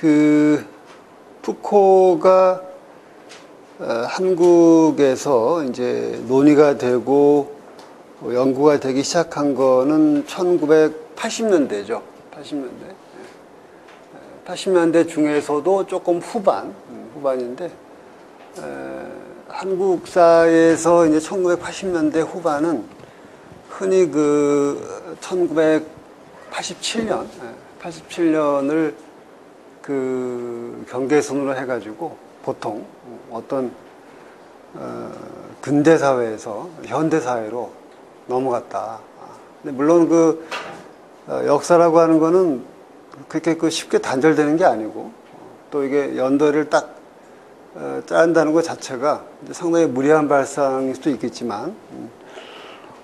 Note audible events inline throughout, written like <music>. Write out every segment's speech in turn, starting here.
그 푸코가 어, 한국에서 이제 논의가 되고 연구가 되기 시작한 거는 1980년대죠. 80년대. 80년대 중에서도 조금 후반, 음, 후반인데, 에, 한국사에서 이제 1980년대 후반은 흔히 그 1987년, 87년을 그 경계선으로 해가지고 보통 어떤 어, 근대 사회에서 현대 사회로 넘어갔다. 근데 물론 그 어, 역사라고 하는 거는 그렇게 그 쉽게 단절되는 게 아니고 또 이게 연도를 딱 어, 짠다는 것 자체가 상당히 무리한 발상일 수도 있겠지만 음,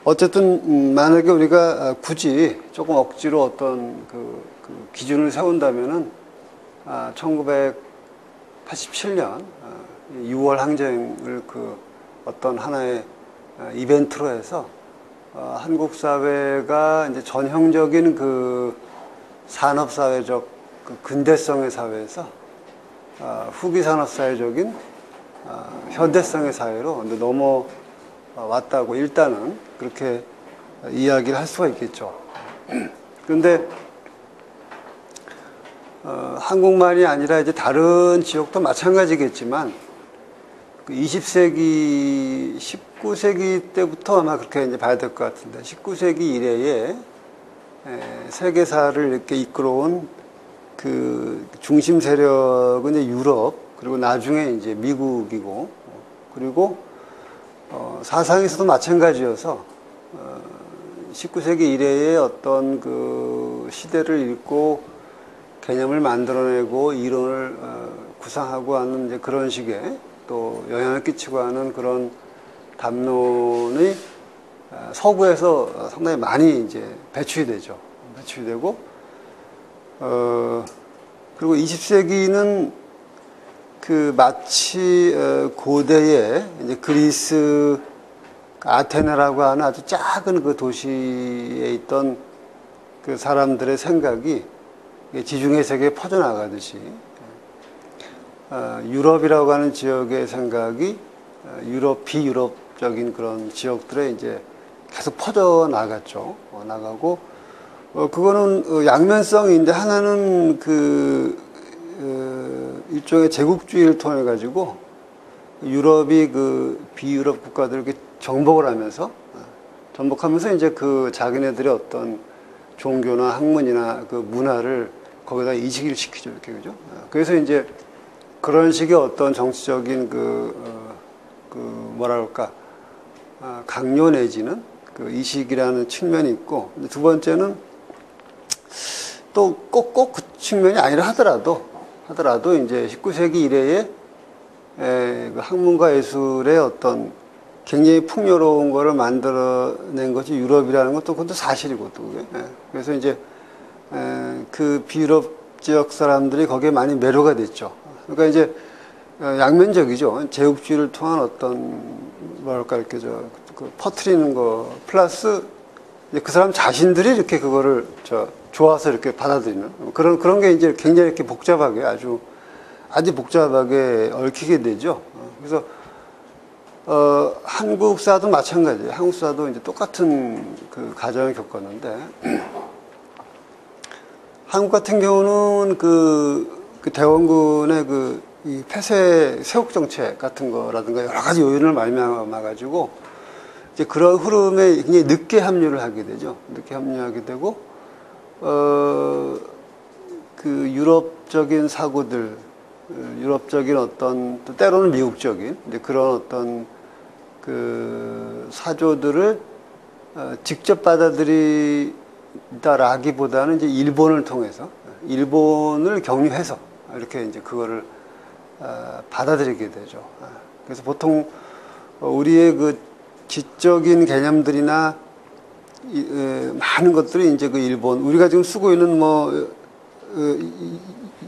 어쨌든 음, 만약에 우리가 굳이 조금 억지로 어떤 그, 그 기준을 세운다면은 아, 1987년 6월 항쟁을 그 어떤 하나의 이벤트로 해서 어, 한국 사회가 이제 전형적인 그 산업 사회적 그 근대성의 사회에서 어, 후기 산업 사회적인 어, 현대성의 사회로 넘어왔다고 일단은 그렇게 이야기를 할 수가 있겠죠. <clears throat> 그런데 어, 한국만이 아니라 이제 다른 지역도 마찬가지겠지만 그 20세기, 19세기 때부터 아마 그렇게 이제 봐야 될 것 같은데 19세기 이래에 에, 세계사를 이렇게 이끌어온 그 중심 세력은 이제 유럽 그리고 나중에 이제 미국이고 그리고 어, 사상에서도 마찬가지여서 어, 19세기 이래에 어떤 그 시대를 읽고 개념을 만들어내고 이론을 어, 구상하고 하는 이제 그런 식의 또 영향을 끼치고 하는 그런 담론이 어, 서구에서 상당히 많이 이제 배출이 되죠. 배출이 되고 어 그리고 20세기는 그 마치 어, 고대의 이제 그리스 아테네라고 하는 아주 작은 그 도시에 있던 그 사람들의 생각이 지중해 세계에 퍼져나가듯이 어, 유럽이라고 하는 지역의 생각이 어, 유럽 비유럽적인 그런 지역들에 이제 계속 퍼져 나갔죠. 어, 나가고 어, 그거는 어, 양면성인데 하나는 그 어, 일종의 제국주의를 통해 가지고 유럽이 그 비유럽 국가들을 이렇게 정복을 하면서 정복하면서 이제 그 자기네들의 어떤 종교나 학문이나 그 문화를 거기다 이식을 시키죠, 이렇게 그죠? 그래서 이제 그런 식의 어떤 정치적인 그, 어, 그 뭐라 그럴까 아, 강요 내지는 그 이식이라는 측면이 있고 두 번째는 또 꼭 꼭 그 측면이 아니라 하더라도 하더라도 이제 19세기 이래에 에, 그 학문과 예술의 어떤 굉장히 풍요로운 거를 만들어낸 것이 유럽이라는 것도 그것도 사실이고 또. 예. 그래서 이제 에, 그 비유럽 지역 사람들이 거기에 많이 매료가 됐죠. 그러니까 이제 어, 양면적이죠. 제국주의를 통한 어떤 뭐랄까 이렇게 저 그 퍼트리는 거 플러스 그 사람 자신들이 이렇게 그거를 저 좋아서 이렇게 받아들이는 그런 그런 게 이제 굉장히 이렇게 복잡하게 아주 아주 복잡하게 얽히게 되죠. 그래서 어, 한국사도 마찬가지예요. 한국사도 이제 똑같은 그 과정을 겪었는데 <clears throat> 한국 같은 경우는 그, 그 대원군의 그, 이 폐쇄 세국 정책 같은 거라든가 여러 가지 요인을 말미암아 가지고 이제 그런 흐름에 굉장히 늦게 합류를 하게 되죠. 늦게 합류하게 되고, 어, 그 유럽적인 사고들, 유럽적인 어떤, 또 때로는 미국적인, 이제 그런 어떤 그 사조들을 어, 직접 받아들이 있다라기보다는 이제 일본을 통해서 일본을 경유해서 이렇게 이제 그거를 어, 받아들이게 되죠. 어, 그래서 보통 우리의 그 지적인 개념들이나 많은 것들이 이제 그 일본 우리가 지금 쓰고 있는 뭐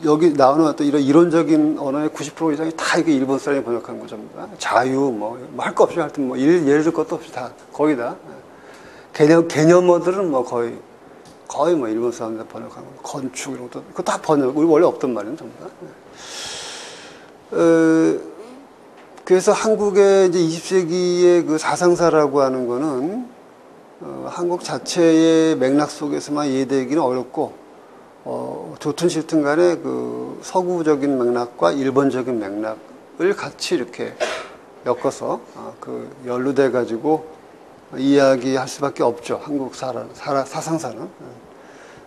여기 나오는 어떤 이런 이론적인 언어의 90% 이상이 다 이게 일본 사람이 번역한 거죠. 자유 뭐 할 거 없이 하여튼 뭐 예를, 예를 들 것도 없이 다 거의 다 개념 개념어들은 뭐 거의 거의 뭐 일본 사람들 번역한 거, 건축 이런 것도 그거 다 번역. 우리 원래 없던 말이에요, 전부 다. 어, 그래서 한국의 이제 20세기의 그 사상사라고 하는 거는 어, 한국 자체의 맥락 속에서만 이해되기는 어렵고 어, 좋든 싫든 간에 그 서구적인 맥락과 일본적인 맥락을 같이 이렇게 엮어서 어, 그 연루돼 가지고 이야기할 수밖에 없죠. 한국 사라, 사라, 사상사는.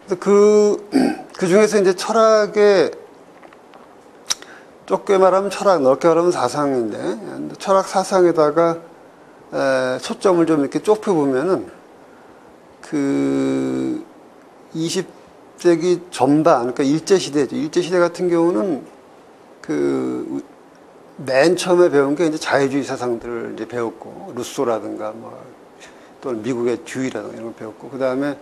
그래서 그, <clears throat> 그 중에서 이제 철학의 좁게 말하면 철학, 넓게 말하면 사상인데, 철학 사상에다가 에, 초점을 좀 이렇게 좁혀보면은 그 20 세기 전반, 그러니까 일제시대죠. 일제시대 같은 경우는 그 맨 처음에 배운 게 이제 자유주의 사상들을 이제 배웠고, 루소라든가 뭐, 또는 미국의 주의라든가 이런 걸 배웠고, 그 다음에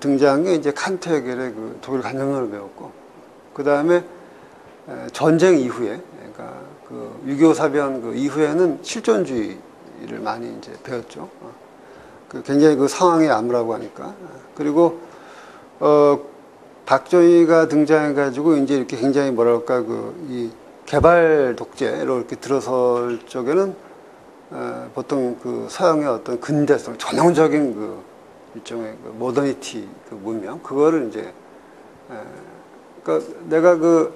등장한 게 이제 칸트 해결의 그 독일 간영론을 배웠고, 그 다음에 전쟁 이후에, 그러니까 그 6.25 사변 그 이후에는 실존주의를 많이 이제 배웠죠. 어. 그 굉장히 그 상황이 암울하고 하니까. 그리고, 어, 박정희가 등장해가지고 이제 이렇게 굉장히 뭐랄까 그 이 개발 독재로 이렇게 들어설 적에는 어, 보통 그 서양의 어떤 근대성, 전형적인 그 일종의 그 모더니티 그 문명, 그거를 이제, 에, 그러니까 내가 그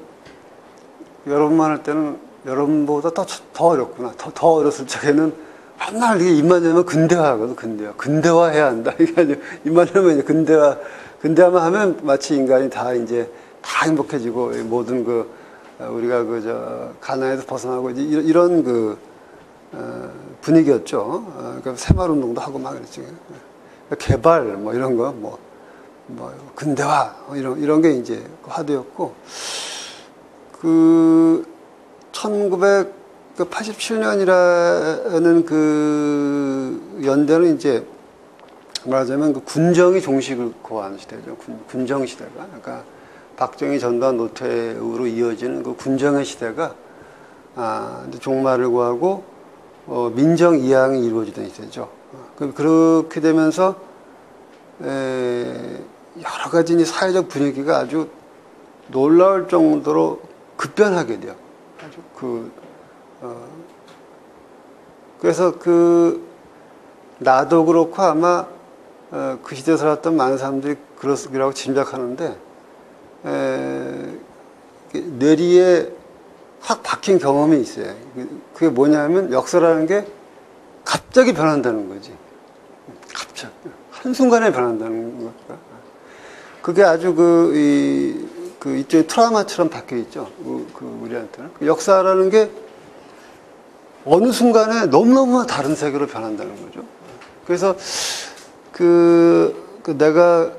여러분만 할 때는 여러분보다 더, 더 어렵구나. 더, 더 어렸을 적에는 맨날 이게 입만 열면 근대화하거든, 근대화. 근대화 해야 한다. <laughs> 이게 아니고, 입만 열면 근대화, 근대화만 하면 마치 인간이 다 이제 다 행복해지고 모든 그 우리가 그 저 가난에서 벗어나고 이제 이런, 그 어, 분위기였죠. 어, 그러니까 새마을 운동도 하고 막 그랬지. 개발 뭐 이런 거뭐뭐 근대화 뭐 이런 이런 게 이제 화두였고 그 1987년이라는 그 연대는 이제 말하자면 그 군정이 종식을 고한 시대죠. 군, 군정 시대가 그러니까 박정희 전두환 노태우로 이어지는 그 군정의 시대가 아, 종말을 구하고 어, 민정 이양이 이루어지던 시대죠. 그, 그렇게 되면서 에, 여러 가지 사회적 분위기가 아주 놀라울 정도로 급변하게 돼요. 아주 그 어, 그래서 그 나도 그렇고 아마 어, 그 시대에 살았던 많은 사람들이 그렇으라고 짐작하는데 에, 뇌리에 확 박힌 경험이 있어요. 그게 뭐냐면 역사라는 게 갑자기 변한다는 거지. 갑자기. 한순간에 변한다는 거니까. 그게 아주 그, 이, 그, 이쪽에 트라우마처럼 바뀌어 있죠. 그, 그 우리한테는. 그 역사라는 게 어느 순간에 너무너무 다른 세계로 변한다는 거죠. 그래서 그, 그 내가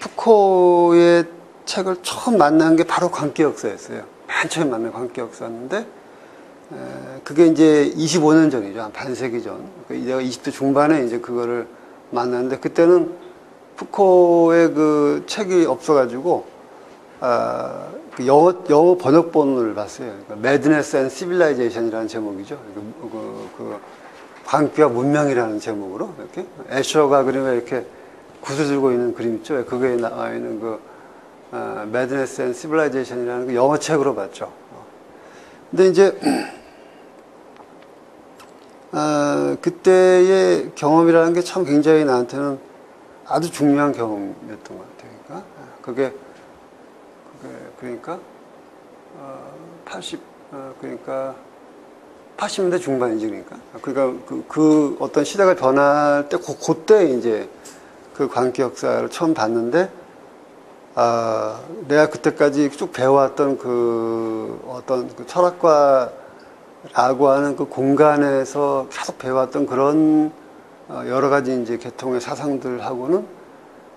푸코의 책을 처음 만난 게 바로 광기 역사였어요. 맨 처음 만난 광기 역사였는데, 그게 이제 25년 전이죠. 한 반세기 전. 그러니까 내가 20대 중반에 이제 그거를 만났는데, 그때는 푸코의 그 책이 없어가지고, 아, 그 영어, 영어 번역본을 봤어요. 그러니까 Madness and Civilization이라는 제목이죠. 그, 그, 그 광기와 문명이라는 제목으로 이렇게 애셔가 그림에 이렇게 구슬 들고 있는 그림 있죠. 그거에 나와 있는 그 어, Madness and Civilization이라는 그 영어 책으로 봤죠. 근데 이제 <clears throat> 어, 그때의 경험이라는 게 참 굉장히 나한테는 아주 중요한 경험이었던 것 같아요. 그러니까 그게 그러니까 어, 80 어, 그러니까 80년대 중반이지 그러니까? 그러니까 그, 그 어떤 시대가 변할 때 그, 그때 이제 그 광기 역사를 처음 봤는데 아 내가 그때까지 쭉 배워왔던 그 어떤 그 철학과라고 하는 그 공간에서 계속 배워왔던 그런 어, 여러 가지 이제 계통의 사상들하고는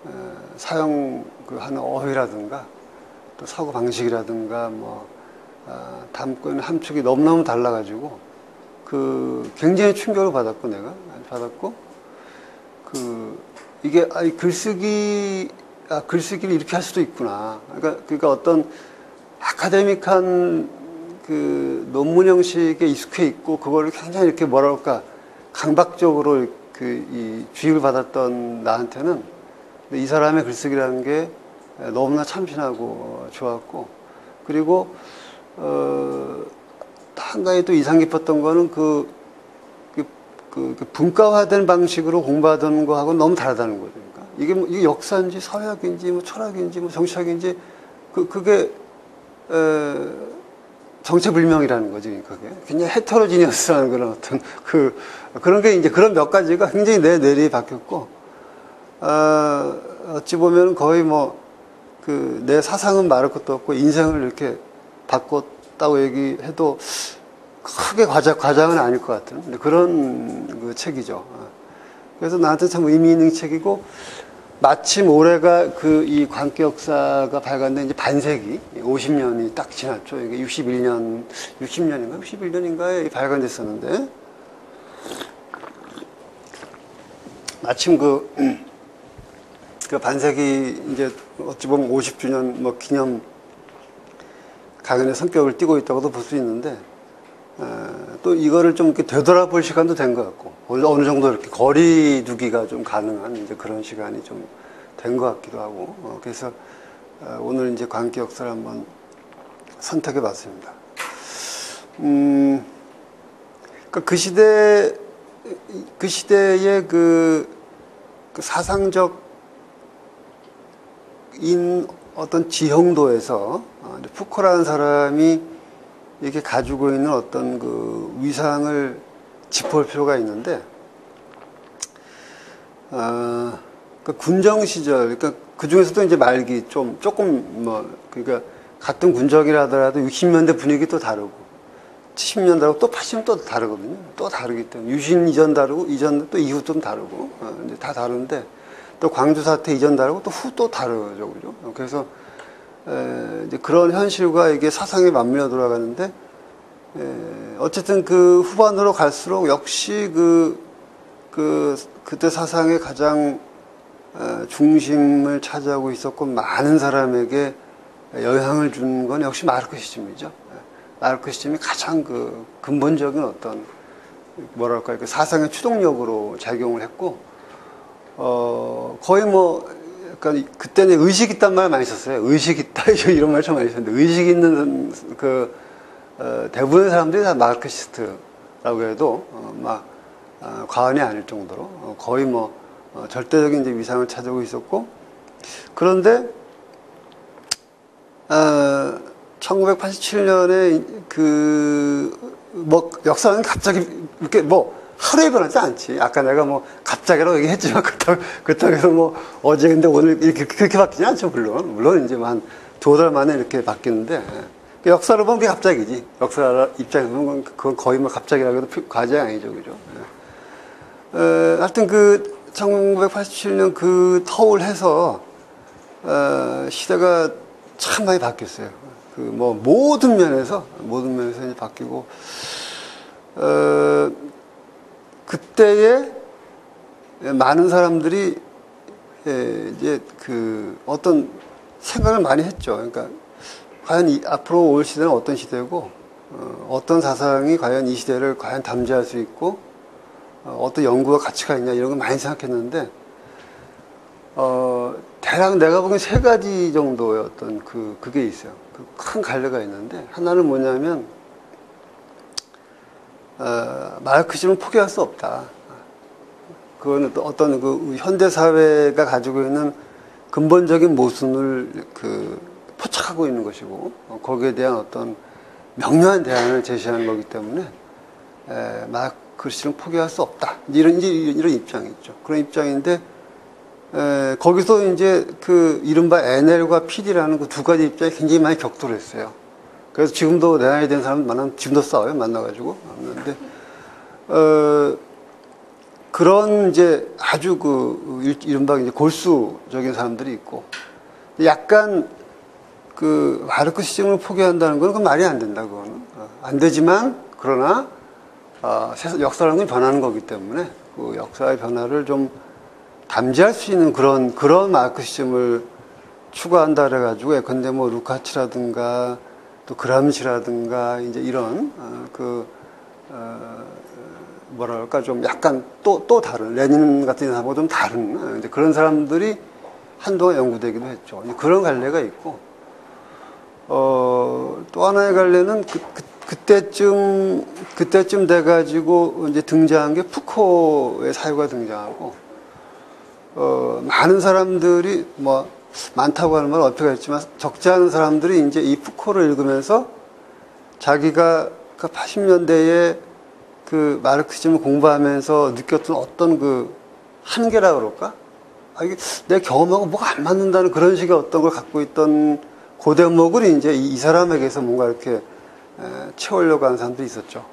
어, 사용 그 하는 어휘라든가 또 사고 방식이라든가 뭐 어, 담고 있는 함축이 너무너무 달라가지고 그 굉장히 충격을 받았고 내가 받았고 그 이게 아니 글쓰기 아 글쓰기를 이렇게 할 수도 있구나. 그러니까 그러니까 어떤 아카데믹한 그 논문 형식에 익숙해 있고 그거를 굉장히 이렇게 뭐랄까 강박적으로 그 이 주입을 받았던 나한테는 이 사람의 글쓰기라는 게 너무나 참신하고 좋았고 그리고 어, 한 가지 또 인상 깊었던 거는 그, 그, 그, 그 분과화된 방식으로 공부하던 거하고 너무 다르다는 거죠. 그러니까 이게 뭐 이게 역사인지 서학인지 뭐 철학인지 뭐 정치학인지 그 그게 에, 정체불명이라는 거지. 그게 굉장히 헤터로지니어스라는 그런 어떤 그 그런 게 이제 그런 몇 가지가 굉장히 내 내리 바뀌었고 어, 어찌 보면 거의 뭐 그 내 사상은 말할 것도 없고 인생을 이렇게 바꿨 다고 얘기해도 크게 과장, 과장은 아닐 것 같은 그런 그 책이죠. 그래서 나한테 참 의미 있는 책이고 마침 올해가 그 이 관계 역사가 발간된 이제 반세기 50년이 딱 지났죠. 이게 61년, 60년인가 61년인가에 발간됐었는데 마침 그, 그 반세기 이제 어찌 보면 50주년 뭐 기념 강연의 성격을 띠고 있다고도 볼 수 있는데 어, 또 이거를 좀 이렇게 되돌아볼 시간도 된 것 같고 어느 정도 이렇게 거리 두기가 좀 가능한 이제 그런 시간이 좀 된 것 같기도 하고 어, 그래서 어, 오늘 이제 관계 역사를 한번 선택해 봤습니다. 음, 그러니까 그 시대 그 시대의 그, 그 사상적인 어떤 지형도에서 푸코라는 사람이 이렇게 가지고 있는 어떤 그 위상을 짚어볼 필요가 있는데, 어, 그 군정 시절, 그러니까 그 중에서도 이제 말기 좀 조금 뭐 그러니까 같은 군정이라 하더라도 60년대 분위기 또 다르고 70년 다르고 또 80년 또 다르거든요. 또 다르기 때문에 유신 이전 다르고 이전 또 이후 좀 다르고 어, 이제 다 다른데 또 광주 사태 이전 다르고 또 후 또 다르죠, 그죠? 그래서 에, 이제 그런 현실과 이게 사상이 맞물려 돌아가는데 에, 어쨌든 그 후반으로 갈수록 역시 그, 그 그때 사상의 가장 어, 중심을 차지하고 있었고 많은 사람에게 영향을 준 건 역시 마르크시즘이죠. 마르크시즘이 가장 그 근본적인 어떤 뭐랄까 그 사상의 추동력으로 작용을 했고 어 거의 뭐 약간 그때는 의식 있단 말 많이 썼어요. 의식 있다 <laughs> 이런 말좀 많이 썼는데 의식 있는 그 어, 대부분의 사람들이 다 마르크시스트라고 해도 어, 막 어, 과언이 아닐 정도로 어, 거의 뭐 어, 절대적인 이제 위상을 차지하고 있었고 그런데 1987년에 그 뭐 역사는 갑자기 이렇게 뭐 하루에 변하지 않지. 아까 내가 뭐 갑자기라고 얘기했지만 <laughs> 그렇다고 그렇다고 해서 뭐 어제 근데 오늘 이렇게 그렇게 바뀌지 않죠. 물론 물론 이제 한 두 달 만에 이렇게 바뀌는데 그 역사를 보면 그게 갑자기지. 역사 입장에서 보면 그건 거의 뭐 갑자기라고 해도 과제 아니죠, 그죠? 어, 하여튼 그 1987년 그 터울 해서 어, 시대가 참 많이 바뀌었어요. 그 뭐 모든 면에서 모든 면에서 이제 바뀌고 어, 그때에 많은 사람들이 예, 이제 그 어떤 생각을 많이 했죠. 그러니까 과연 이, 앞으로 올 시대는 어떤 시대고 어, 떤 사상이 과연 이 시대를 과연 담지할 수 있고 어, 떤 연구와 가치가 있냐 이런 걸 많이 생각했는데 어, 대략 내가 보기엔 세 가지 정도의 어떤 그 그게 있어요. 그 큰 갈래가 있는데 하나는 뭐냐면 어, 마르크즘을 포기할 수 없다. 그거는 어떤 그 현대 사회가 가지고 있는 근본적인 모순을 그 포착하고 있는 것이고 어, 거기에 대한 어떤 명료한 대안을 제시하는 거기 때문에 에, 마크시즘을 포기할 수 없다. 이런 이제 이런 입장이 있죠. 그런 입장인데 에, 거기서 이제 그 이른바 NL과 PD라는 그 두 가지 입장이 굉장히 많이 격돌했어요. 그래서 지금도 내 나이 된 사람 만나면 지금도 싸워요. 만나가지고. 그런데, 어, 그런 이제 아주 그 이른바 이제 골수적인 사람들이 있고 약간 그 마르크시즘을 포기한다는 건 그건 말이 안 된다. 그거는. 어, 안 되지만 그러나 어, 역사라는 건 변하는 거기 때문에 그 역사의 변화를 좀 담지할 수 있는 그런 그런 마르크 시즘을 추구한다 그래가지고 예컨대 뭐 루카치라든가 또 그람시라든가 이제 이런 어, 그 어, 뭐랄까 좀 약간 또또 다른 레닌 같은 사람하고 좀 다른 어, 이제 그런 사람들이 한동안 연구되기도 했죠. 그런 갈래가 있고, 어, 또 하나의 갈래는 그, 그, 그때쯤, 그때쯤 돼가지고 이제 등장한 게 푸코의 사유가 등장하고, 어, 많은 사람들이 뭐, 많다고 하는 말 어폐가 있지만 적지 않은 사람들이 이제 이 푸코를 읽으면서 자기가 그 80년대에 그 마르크시즘을 공부하면서 느꼈던 어떤 그 한계라 그럴까? 아, 이게 내 경험하고 뭐가 안 맞는다는 그런 식의 어떤 걸 갖고 있던 그 대목을 이제 이 사람에게서 뭔가 이렇게 채우려고 하는 사람도 있었죠.